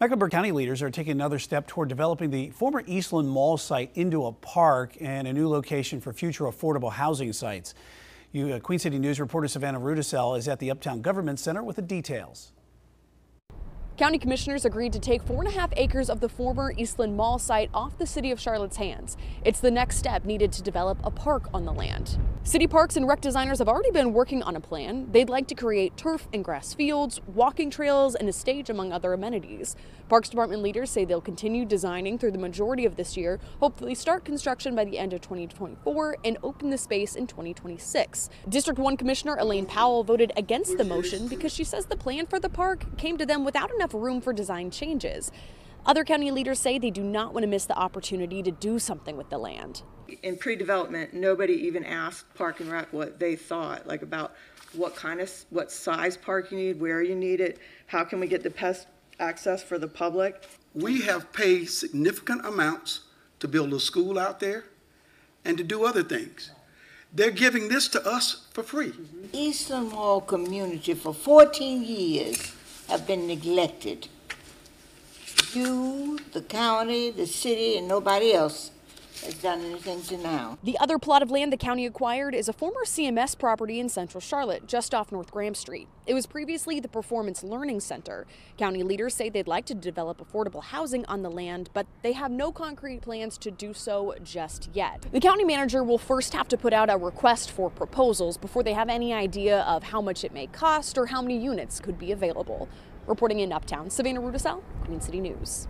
Mecklenburg County leaders are taking another step toward developing the former Eastland Mall site into a park and a new location for future affordable housing sites. You, uh, Queen City News reporter Savannah Rudisell is at the Uptown Government Center with the details. County commissioners agreed to take four and a half acres of the former Eastland Mall site off the city of Charlotte's hands. It's the next step needed to develop a park on the land. City parks and rec designers have already been working on a plan. They'd like to create turf and grass fields, walking trails, and a stage, among other amenities. Parks Department leaders say they'll continue designing through the majority of this year, hopefully start construction by the end of 2024 and open the space in 2026. District 1 Commissioner Elaine Powell voted against the motion because she says the plan for the park came to them without enough room for design changes. Other county leaders say they do not want to miss the opportunity to do something with the land. In pre-development, nobody even asked Park and Rec what they thought, like about what kind of, what size park you need, where you need it, how can we get the best access for the public. We have paid significant amounts to build a school out there and to do other things. They're giving this to us for free. Eastland Mall community for 14 years have been neglected. You, the county, the city, and nobody else has done anything to now. The other plot of land the county acquired is a former CMS property in central Charlotte, just off North Graham Street. It was previously the Performance Learning Center. County leaders say they'd like to develop affordable housing on the land, but they have no concrete plans to do so just yet. The county manager will first have to put out a request for proposals before they have any idea of how much it may cost or how many units could be available. Reporting in Uptown, Savannah Rudisell, Queen City News.